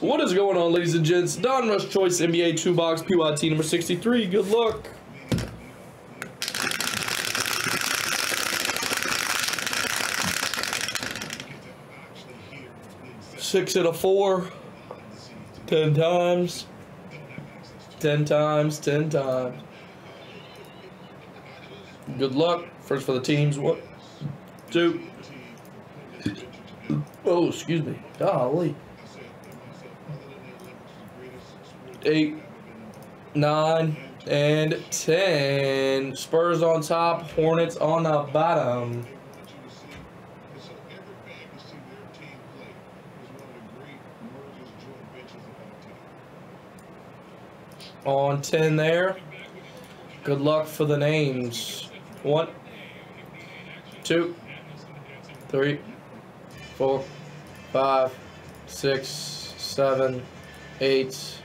What is going on, ladies and gents? Donruss Choice NBA 2 box PYT number 63. Good luck. Six out of four. Ten times. Ten times. Ten times. Good luck. First for the teams. One, two. Oh, excuse me. Golly. Eight, nine, and ten. Spurs on top, Hornets on the bottom. On 10 there. Good luck for the names. One, two, three, four, five, six, seven, eight,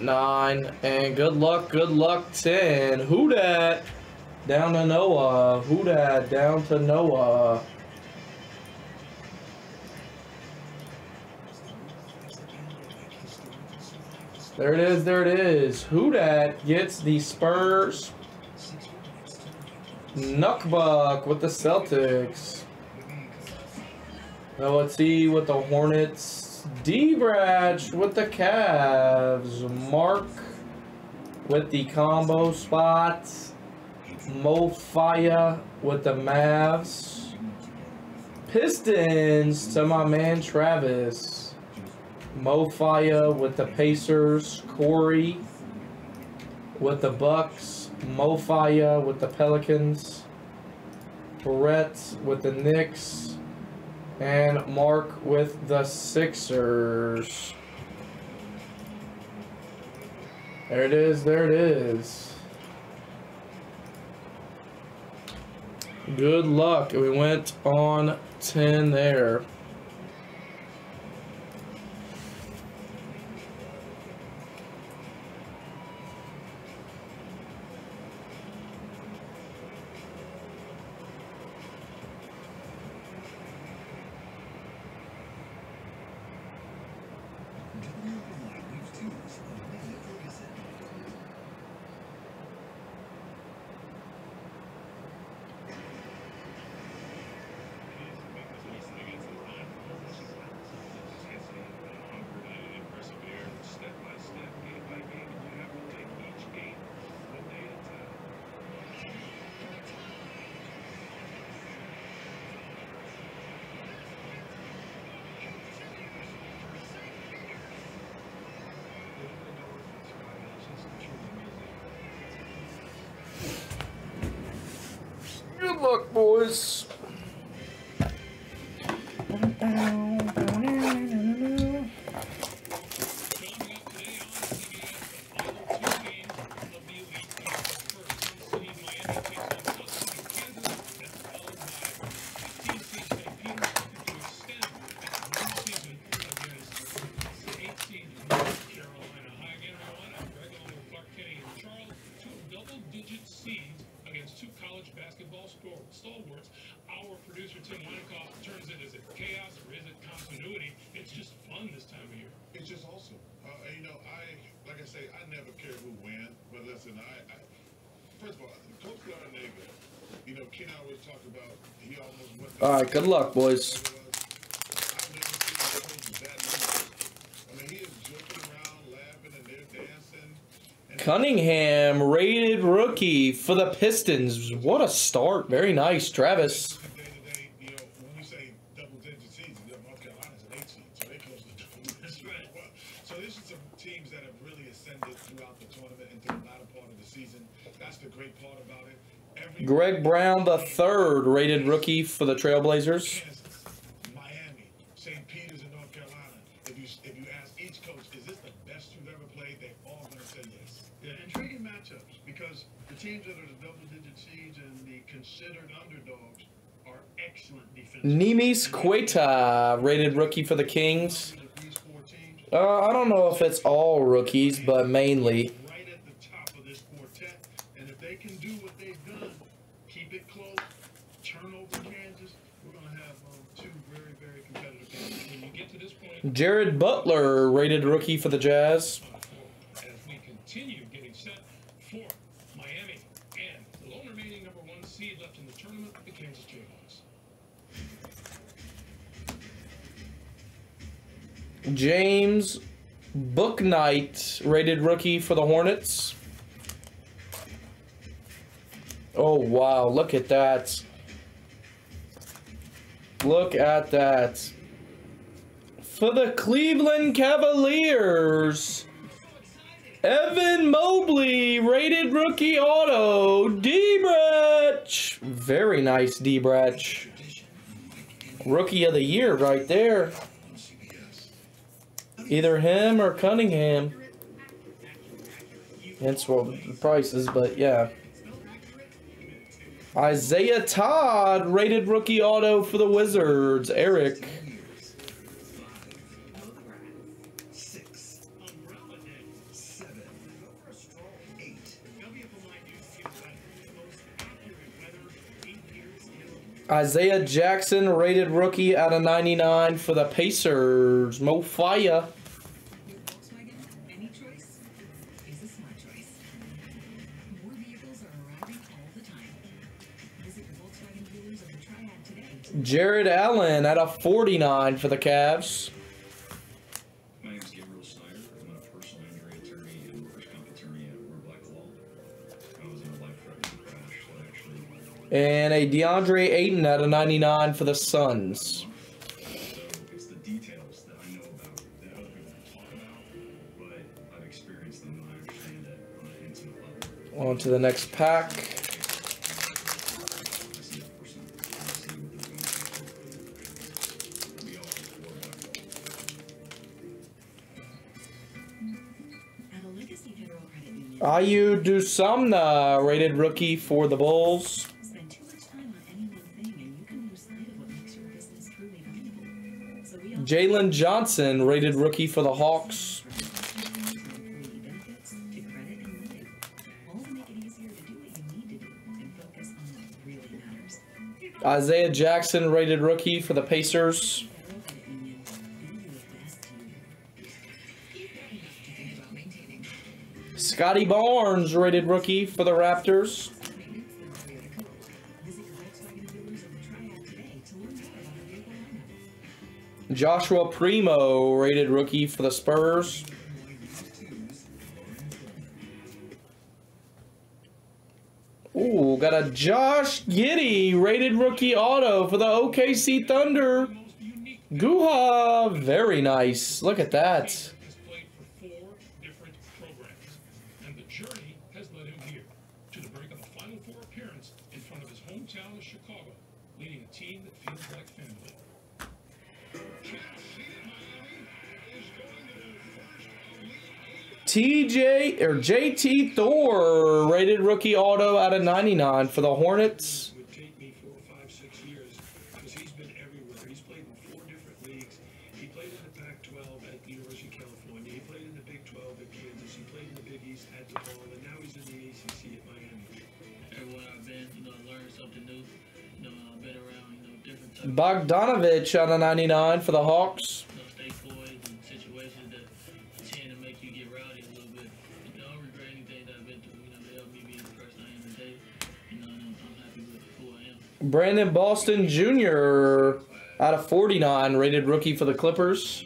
nine, and good luck, good luck, 10. Who dat? Down to Noah. Who dat? Down to Noah. There it is, there it is. Who dat gets the Spurs Knuckbuck with the Celtics. Now let's see with the Hornets. D-Bratch with the Cavs. Mark with the combo spots. Mo Fire with the Mavs. Pistons to my man Travis. Mo Fire with the Pacers. Corey with the Bucks. Mo Fire with the Pelicans. Brett with the Knicks. And Mark with the Sixers. There it is, there it is. Good luck. We went on 10 there. Luck, boys. Stalwarts. Our producer Tim Winecoff turns it, is it chaos or is it continuity? It's just fun this time of year. It's just awesome. Uh, you know, I like I say, I never care who wins, but listen, I, I first of all, Coach Larrañaga, you know, Ken always talked about he almost went. All right, good luck, boys. I've never seen a coach that loose. I mean, he is joking around, Cunningham, rated rookie for the Pistons. What a start. Very nice, Travis. Greg Brown, the third rated rookie for the Trailblazers. Peter's in North Carolina. If you if you ask each coach, is this the best you've ever played? They're all going to say yes. Yeah, intriguing matchups because the teams that are the double-digit seeds and the considered underdogs are excellent defensively. Neemias Queta, rated rookie for the Kings. These four teams Uh, I don't know if it's all rookies, but mainly. right at the top of this quartet, and if they can do what they've done, keep it close, turn over Kansas, we're going to have um, two very, very competitive Jared Butler, rated rookie for the Jazz. As we continue getting set for Miami and the lone remaining number one seed left in the tournament, the Kansas Jayhawks. James Bouknight, rated rookie for the Hornets. Oh, wow. Look at that. Look at that. For the Cleveland Cavaliers, Evan Mobley, rated rookie auto, D-Bratch. Very nice, D-Bratch. Rookie of the year right there. Either him or Cunningham. Hence well the prices, but yeah. Isaiah Todd, rated rookie auto for the Wizards. Eric. Isaiah Jackson, rated rookie out of 99 for the Pacers. Mo Fire. With Volkswagen, any choice is a smart choice. And a DeAndre Ayton out of 99 for the Suns. So it's the details that I know about that other people can talk about, but I've experienced them and I understand it on an intimate level. On to the next pack. I see that person. I see what they're going through. We all at Word Black Law. At a Legacy Federal Credit Union, Ayo Dosunmu, rated rookie for the Bulls. Jalen Johnson, rated rookie for the Hawks. Isaiah Jackson, rated rookie for the Pacers. Scottie Barnes, rated rookie for the Raptors. Joshua Primo, rated rookie for the Spurs. Ooh, got a Josh Giddey, rated rookie auto for the OKC Thunder. Guha, very nice. Look at that. Chicago, leading a team that feels like family. TJ or JT Thor, rated rookie auto out of 99 for the Hornets. I'm, I'm happy with who I am. Brandon Boston Jr. out of 49, rated rookie for the Clippers.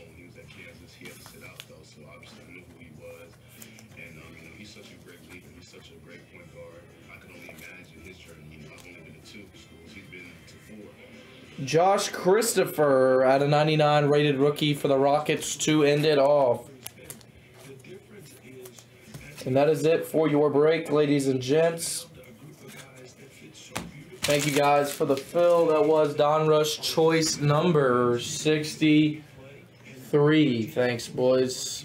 Josh Christopher out of 99, rated rookie for the Rockets to end it off. And that is it for your break, ladies and gents. Thank you guys for the fill. That was Donruss choice number 63. Thanks, boys.